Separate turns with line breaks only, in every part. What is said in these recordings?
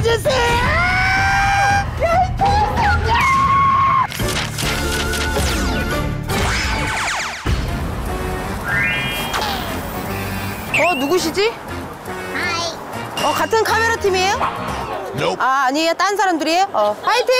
해주세요! 어 누구시지? 어 같은 카메라 팀이에요? 아 아니에요 딴 사람들이에요? 어 파이팅!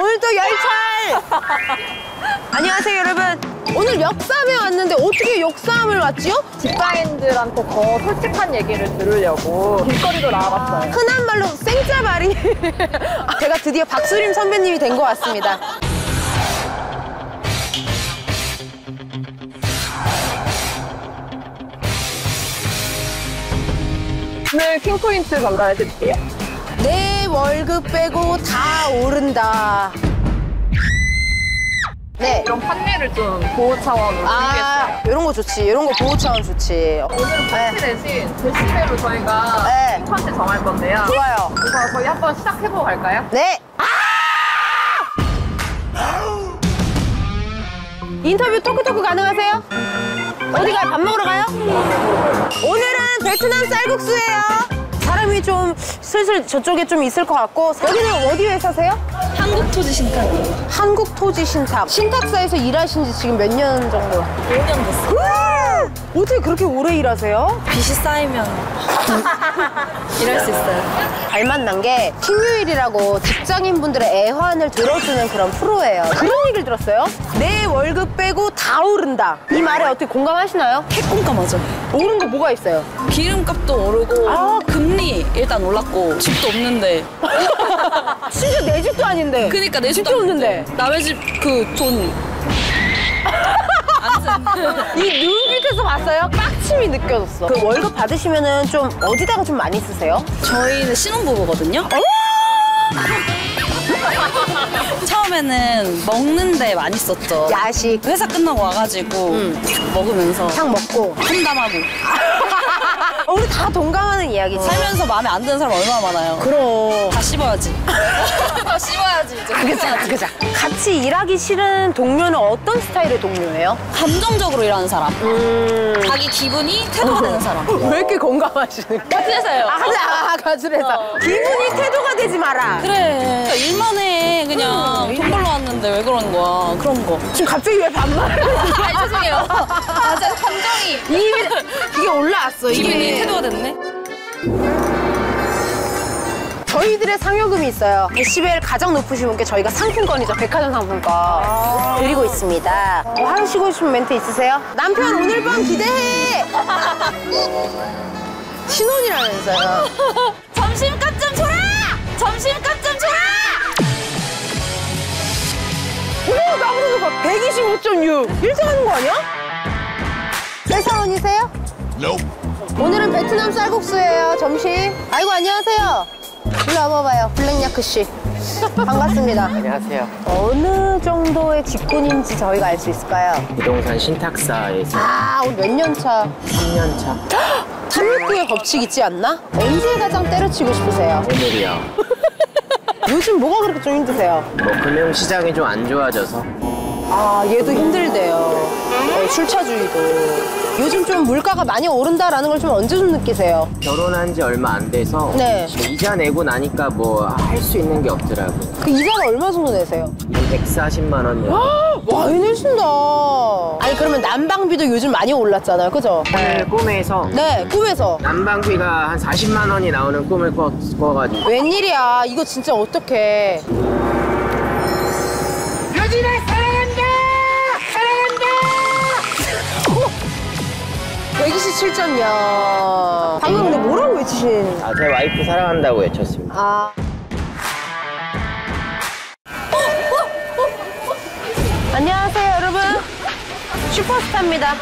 오늘 또 열철! 안녕하세요 여러분 오늘 역삼에 왔는데 어떻게 역삼을 왔지요?
직장인들한테 더 솔직한 얘기를 들으려고 길거리로 나와봤어요.
흔한 말로 생짜발이 제가 드디어 박수림 선배님이 된 것 같습니다
오늘 킹포인트 전달해드릴게요.
내 월급 빼고 다 오른다 네
이런 판넬을 좀 보호 차원으로
아. 이런 거 좋지. 이런 거 보호 차원 좋지.
오늘은 파트 대신 데시벨로 저희가
네.
파트 정할 건데요.
좋아요.
그래서 저희 한번 시작해보고 갈까요?
네. 아! 인터뷰 토크토크 가능하세요? 어디 가요? 밥 먹으러 가요? 오늘은 베트남 쌀국수예요. 사람이 좀 슬슬 저쪽에 좀 있을 것 같고 여기는 어디 회사세요?
한국 토지 신탁
한국 토지 신탁. 신탁사에서 일하신 지 지금 몇 년 정도?
5년 됐어요.
어떻게 그렇게 오래 일하세요?
빚이 쌓이면 일할 수 있어요.
잘 만난 게 신유일이라고 직장인분들의 애환을 들어주는 그런 프로예요. 그런 얘기를 들었어요. 내 월급 빼고 다 오른다. 이 말에 어떻게 공감하시나요?
맞아.
오른 거 뭐가 있어요?
기름값도 오르고
아.
금리 일단 올랐고 집도 없는데
심지어 내 집도 아닌데.
그니까 내 집도
집도 없는데.
남의 집 그 돈
이 눈빛에서 봤어요? 빡침이 느껴졌어. 그 월급 받으시면은 좀 어디다가 좀 많이 쓰세요?
저희는 신혼부부거든요. 처음에는 먹는데 많이 썼죠.
야식,
회사 끝나고 와가지고 먹으면서
향 먹고.
한담하고
우리 다 동감하는 이야기지.
살면서 마음에 안 드는 사람 얼마나 많아요.
그럼.
다 씹어야지. 다 씹어야지 이제.
그자, 그자. 같이 일하기 싫은 동료는 어떤 스타일의 동료예요?
감정적으로 일하는 사람.
음.
자기 기분이 태도가 되는 사람.
왜 이렇게 공감하시는 거예요?
같은 회사예요.
아, 아, 가출해서. 기분이 태도가 되지 마라.
그래. 그러니까 일만 해. 왔는데 왜 그러는 거야. 그런 거.
지금 갑자기 왜 반말을
아, 죄송해요. 아, 진짜 감정이.
이미 이게 올라왔어,
기분이
이게.
태도가 됐네.
저희들의 상여금이 있어요. 데시벨 가장 높으신 분께 저희가 상품권이죠. 백화점 상품권 드리고 있습니다. 뭐 하시고 싶은 멘트 있으세요? 남편 오늘 밤 기대해! 신혼이라면서요.
점심값 좀 줘라! 점심값 좀 줘라!
나보다 높아. 125.6. 1등 하는 거 아니야? 회사원이세요? 오늘은 베트남 쌀국수예요, 점심. 아이고, 안녕하세요. 일로 와봐봐요, 블랙야크 씨. 반갑습니다.
안녕하세요.
어느 정도의 직군인지 저희가 알 수 있을까요?
부동산 신탁사에서
아, 오늘 몇 년 차?
3년 차.
369의 법칙 있지 않나? 언제 가장 때려치고 싶으세요?
오늘이요.
요즘 뭐가 그렇게 좀 힘드세요?
뭐 금융 시장이 좀 안 좋아져서
아, 얘도 힘들대요. 어, 출처주의도. 요즘 좀 물가가 많이 오른다라는 걸 좀 언제 좀 느끼세요?
결혼한 지 얼마 안 돼서
네.
뭐 이자 내고 나니까 뭐 할 수 있는 게 없더라고요.
그 이자가 얼마 정도 내세요?
한 140만 원 정도.
많이 내신다. 아니, 그러면 난방비도 요즘 많이 올랐잖아요. 그죠?
오늘 꿈에서
네, 꿈에서.
난방비가 한 40만 원이 나오는 꿈을 꿔, 꿔가지고
웬일이야. 이거 진짜 어떡해.
여진아 사랑한다! 사랑한다!
127.0. 방금 근데 뭐라고 외치신?
아, 제 와이프 사랑한다고 외쳤습니다.
아. 슈퍼스타입니다.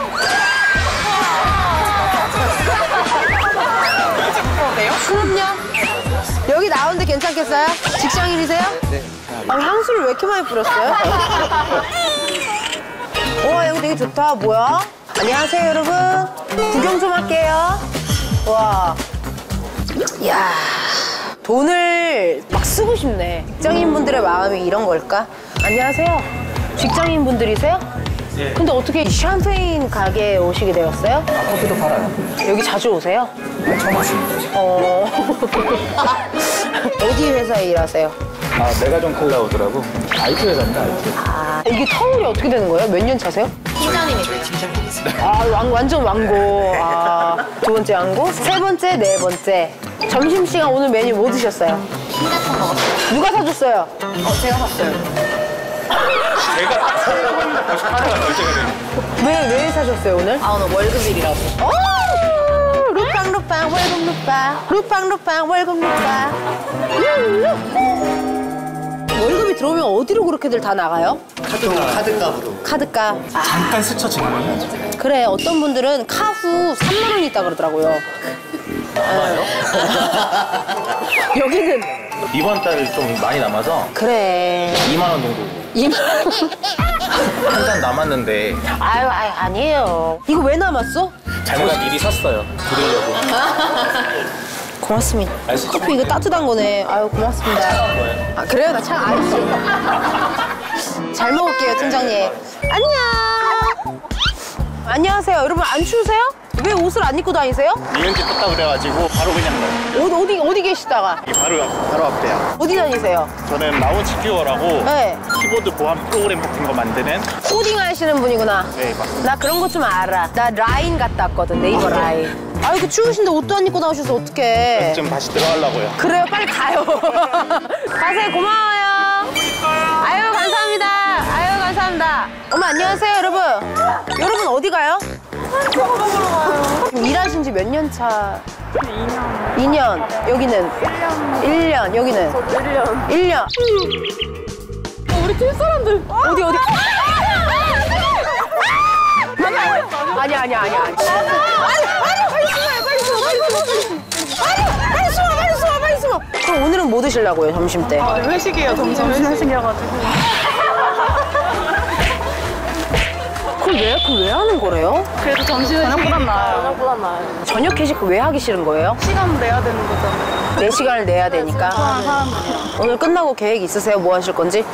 그럼요. 여기 나오는데 괜찮겠어요? 직장인이세요?
네.
아, 향수를 왜 이렇게 많이 뿌렸어요? 와, 여기 되게 좋다. 뭐야? 안녕하세요, 여러분. 구경 좀 할게요. 와. 야 돈을 막 쓰고 싶네. 직장인분들의 마음이 이런 걸까? 안녕하세요. 직장인분들이세요? 네. 근데 어떻게 이 샴페인 가게에 오시게 되었어요? 아, 커피도 팔아요. 여기 자주 오세요? 처음 왔습니다. 어. 어디 회사에 일하세요?
아, 메가존 클라우드라고 IT 회사입니다, IT.
아, 이게 터울이 어떻게 되는 거예요? 몇 년 차세요? 아, 왕, 완전 왕고. 아, 두 번째 왕고. 세 번째, 네 번째. 점심시간 오늘 메뉴 뭐 드셨어요?
흰자탕 먹었어요.
누가 사줬어요?
어, 제가 샀어요.
제가 되는
왜, 왜 사줬어요, 오늘?
아, 오늘 월급일이라고.
오! 루팡, 루팡, 월급 루팡. 루팡, 루팡, 월급 루팡. 월급이 들어오면 어디로 그렇게들 다 나가요?
카드값으로
카드값. 아,
잠깐 스쳐 지나가면
그래, 어떤 분들은 카후 3만 원 있다 그러더라고요. 네. 여기는
이번 달좀 많이 남아서
그래.
2만 원 정도.
2만
한 잔 남았는데
아유, 아유, 아니에요. 이거 왜 남았어?
제가 미리 샀어요. 드리려고.
고맙습니다.
아이스
커피 이거 따뜻한 거네. 아유, 고맙습니다. 아, 그래요? 나 참 아이스. 잘 먹을게요, 팀장님. 안녕. 안녕하세요. 여러분, 안 추우세요? 왜 옷을 안 입고 다니세요?
이은지 떴다 그래가지고 바로 그냥
어디, 어디, 어디 계시다가?
이 바로 바로 앞에요.
어디 다니세요?
저는 라온시큐어라고
네.
키보드 보안 프로그램 같은 거 만드는
코딩 하시는 분이구나.
네 맞습니다.
나 그런 거 좀 알아. 나 라인 갔다 왔거든, 네이버 라인. 아이고, 추우신데 옷도 안 입고 나오셔서 어떡해.
좀 다시 들어가려고요.
그래요, 빨리 가요. 가세요, 고마워요. 아유, 감사합니다. 아유, 감사합니다. 어머, 안녕하세요, 여러분. 여러분, 어디 가요? 일하신 지 몇 년 차? 2년. 2년. 여기는? 1년. 1년. 여기는? 1년. 1년. 우리 팀 사람들. 어디, 어디? 아니, 아니, 아니, 아니. 아니, 아니, 빨리 숨어요, 빨리 숨어, 빨리 숨어, 빨리 숨어. 빨리, 빨리 숨어, 빨리 숨어, 빨리 숨어. 그럼 오늘은 뭐 드시려고요, 점심 때?
회식이에요, 점심 회식이어가지고.
그걸 왜, 그걸 왜 하는 거래요?
그래도 점심 저녁보단 나아요. 저녁보단 나아요.
저녁 회식 왜 하기 싫은 거예요?
시간 내야 되는 거잖아요.
내 시간을 내야 되니까. 오늘 끝나고 계획 있으세요? 뭐 하실 건지?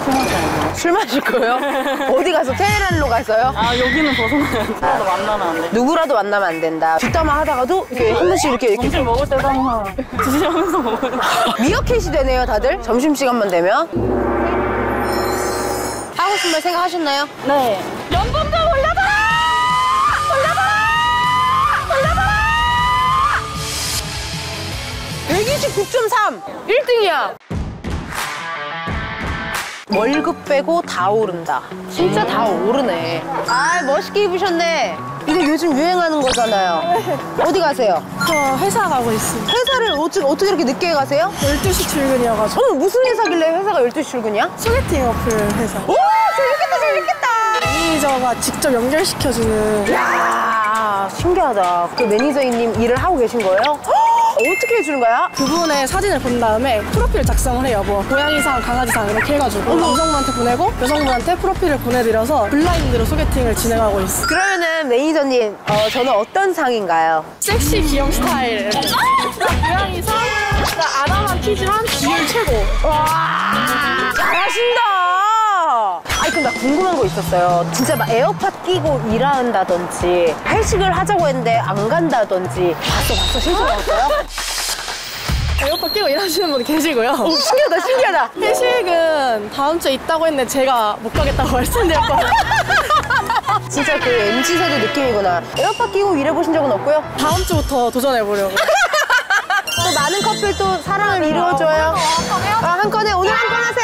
술 마실 거예요? 어디 가서 테헤란로 가서요?
아, 여기는 벗어나요. 누구라도 만나면 안 돼.
누구라도 만나면 안 된다. 뒷담화 하다가도 이렇게 한 번씩 이렇게, 이렇게
점심 먹을 때도 항상 드시면서 먹어요.
미어캣이 되네요, 다들. 점심시간만 되면. 하고 싶은 말 생각하셨나요?
네.
129.3! 1등이야! 월급 빼고 다 오른다. 진짜 다 오르네. 아, 멋있게 입으셨네. 이거 요즘 유행하는 거잖아요. 어디 가세요?
저 회사 가고 있습니다.
회사를 어떻게, 어떻게 이렇게 늦게 가세요?
12시 출근이어가지고.
어, 무슨 회사길래 회사가 12시 출근이야?
소개팅 어플 회사.
오, 재밌겠다, 재밌겠다.
매니저가 직접 연결시켜주는.
야 신기하다. 그 매니저님 일을 하고 계신 거예요? 헉, 어떻게 해주는 거야?
그분의 사진을 본 다음에 프로필 작성을 해요. 뭐 고양이상, 강아지상 이렇게 해가지고 남성분한테 보내고 여성분한테 프로필을 보내드려서 블라인드로 소개팅을 진행하고 있어요.
그러면은 매니저님, 어, 저는 어떤 상인가요?
섹시 귀염 스타일. 고양이상, 그러니까 아담한 키지만 비율 최고.
잘하신다. 근데 나 궁금한 거 있었어요. 진짜 막 에어팟 끼고 일한다든지 회식을 하자고 했는데 안 간다든지 봤어 봤어 실수 봤어요?
에어팟 끼고 일하시는 분이 계시고요.
어, 신기하다 신기하다.
회식은 다음 주에 있다고 했는데 제가 못 가겠다고 말씀드렸거든요.
진짜 그 MZ 세대 느낌이구나. 에어팟 끼고 일해보신 적은 없고요.
다음 주부터 도전해보려고.
또 많은 커플 또 사랑을 이루어줘요. 아, 한 건에 오늘 한 건 하세요.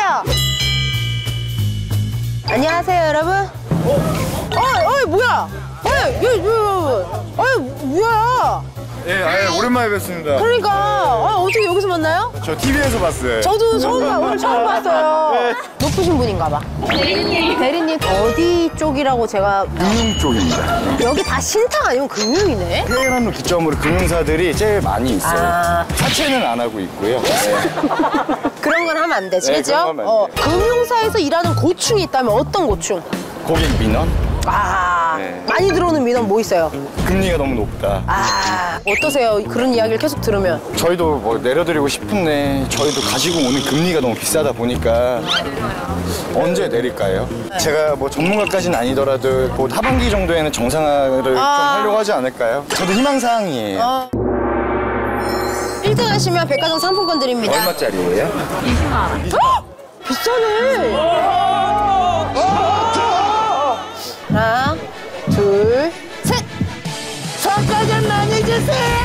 안녕하세요, 여러분. 어, 어, 뭐야? 어, 여, 여, 어, 뭐야?
예, 아예 오랜만에 뵙습니다.
그러니까, 아, 어떻게 여기서 만나요?
저 TV에서 봤어요.
저도 처음 봐, 오늘 처음 봤어요. 높으신 분인가 봐. 대리님. 대리님, 어디 쪽이라고 제가.
금융 쪽입니다.
여기 다 신탁 아니면 금융이네?
테헤란을 기점으로 금융사들이 제일 많이 있어요.
아.
사채는 안 하고 있고요. 네.
그런 건 하면 안 되지,
네,
그죠?
그런 건 하면 안
어, 금융사에서 일하는 고충이 있다면 어떤 고충?
고객 민원?
아,
네.
많이 들어오는 민원 뭐 있어요?
금리가 너무 높다.
아, 어떠세요? 그런 이야기를 계속 들으면.
저희도 뭐 내려드리고 싶은데 저희도 가지고 오는 금리가 너무 비싸다 보니까 언제 내릴까요? 제가 뭐 전문가까지는 아니더라도 뭐 하반기 정도에는 정상화를 좀
아.
하려고 하지 않을까요? 저도 희망사항이에요.
어. 1등 하시면 백화점 상품권 드립니다.
얼마짜리예요?
비싸네. 많이 주세요.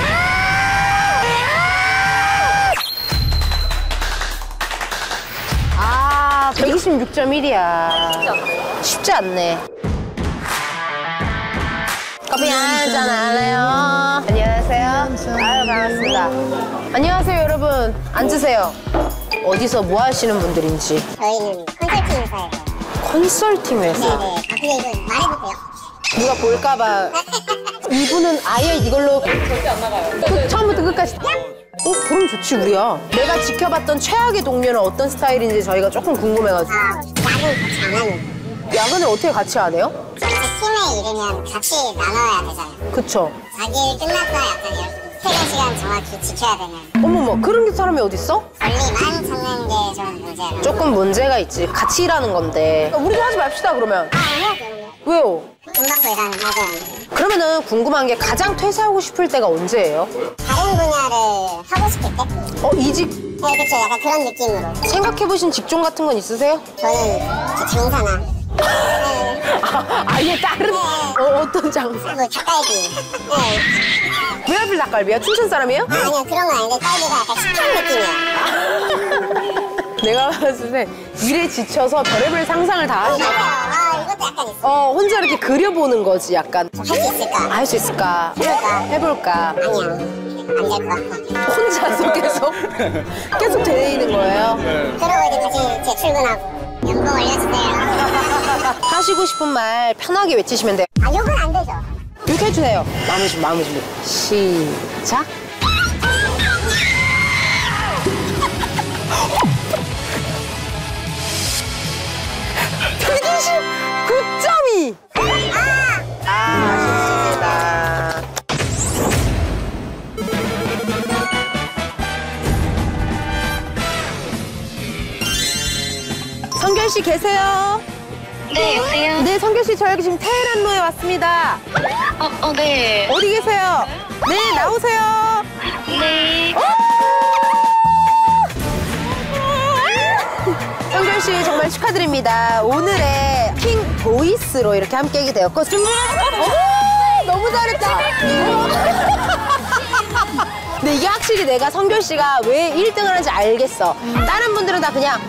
아, 126.1이야. 쉽지 않네. 커피 한잔 할래요? 안녕하세요. 아유, 반갑습니다. 안녕하세요, 여러분. 앉으세요. 어디서 뭐 하시는 분들인지.
저희는 컨설팅 회사예요.
컨설팅 회사.
네네. 아, 근데 이거 말해도 돼요?
누가 볼까봐. 이분은 아예 이걸로. 절대 안 나가요. 처음부터 끝까지. 어, 그럼 좋지, 우리야. 내가 지켜봤던 최악의 동료는 어떤 스타일인지 저희가 조금 궁금해가지고.
아, 야근 같이 안 하는.
야근을 어떻게 같이 안 해요?
팀에 이르면 같이 나눠야 되잖아요.
그쵸.
자기 일 끝났다 약간 퇴근 시간 정확히 지켜야 되는.
어머머, 그런 사람이 어딨어?
권리만 찾는 게 좀 문제예요.
조금 문제가 있지. 같이 일하는 건데. 우리도 하지 맙시다, 그러면.
아, 아니요.
왜요?
돈 받고 일하는 하죠.
그러면은 궁금한 게 가장 퇴사하고 싶을 때가 언제예요?
다른 분야를 하고 싶을 때?
어, 이직
네, 그쵸. 약간 그런 느낌으로.
생각해보신 직종 같은 건 있으세요?
저는 그 장사나. 네.
아, 아예 다른 어, 어떤 장사?
뭐 닭갈비. 네.
왜 하필 닭갈비야? 춘천 사람이에요?
아니요, 그런 건 아닌데 딸기가 약간 식탐 느낌이에요.
내가 봤을 때 일에 지쳐서 별의별 상상을 다
맞아요.
봐.
아, 이것도 약간 있어.
어, 혼자 이렇게 그려보는 거지, 약간.
할 수 있을까?
할수 있을까? 해볼까?
아니야. 안될것 같아.
혼자서 계속, 계속 되뇌이는 거예요.
그러고 이제 다시 재출근하고 연봉 올려주세요.
하시고 싶은 말 편하게 외치시면 돼요.
아 욕은 안 되죠?
이렇게 해주세요. 마음의 준비, 마음의 준비. 시작. 여기 지금 테헤란로에 왔습니다.
어, 어, 네.
어디 계세요? 네, 나오세요.
네.
성결 씨 정말 축하드립니다. 오늘의 킹 보이스로 이렇게 함께하게 되었고, 오, 너무 잘했다. 근데 이게 확실히 내가 성결 씨가 왜 1등을 하는지 알겠어. 다른 분들은 다 그냥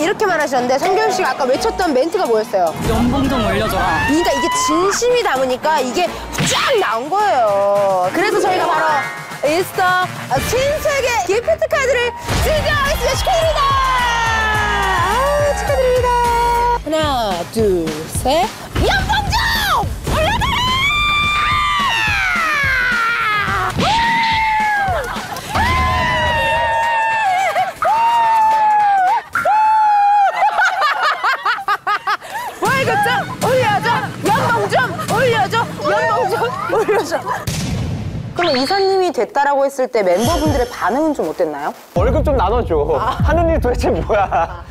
이렇게만 하셨는데 성결 씨가 아까 외쳤던 멘트가 뭐였어요?
연봉 좀 올려줘라.
그러니까 이게 진심이 담으니까 이게 쫙 나온 거예요. 그래서 저희가 바로 인스타 신세계 기프트 카드를 진정하겠습니다. 축하드립니다. 아, 축하드립니다. 하나, 둘, 셋. 연봉 그럼 이사님이 됐다라고 했을 때 멤버분들의 반응은 좀 어땠나요?
월급 좀 나눠줘. 하는 일 도대체 뭐야?